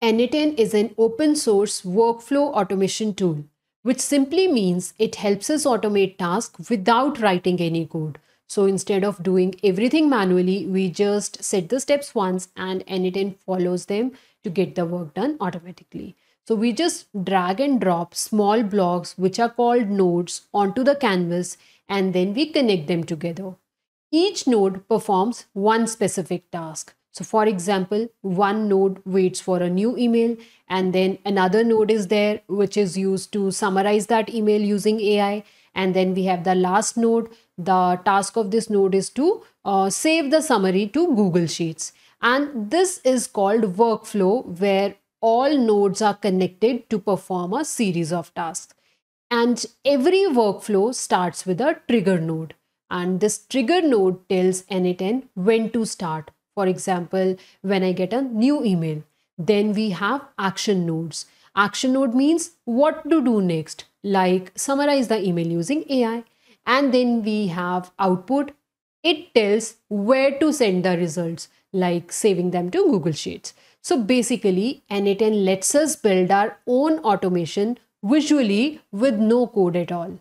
n8n is an open source workflow automation tool, which simply means it helps us automate tasks without writing any code. So instead of doing everything manually, we just set the steps once and n8n follows them to get the work done automatically. So we just drag and drop small blocks which are called nodes onto the canvas and then we connect them together. Each node performs one specific task. So for example, one node waits for a new email and then another node is there which is used to summarize that email using AI. And then we have the last node. The task of this node is to uh, save the summary to Google Sheets. And this is called workflow where all nodes are connected to perform a series of tasks. And every workflow starts with a trigger node. And this trigger node tells n8n when to start for example, when I get a new email, then we have action nodes. Action node means what to do next, like summarize the email using AI. And then we have output. It tells where to send the results, like saving them to Google Sheets. So basically, n8n lets us build our own automation visually with no code at all.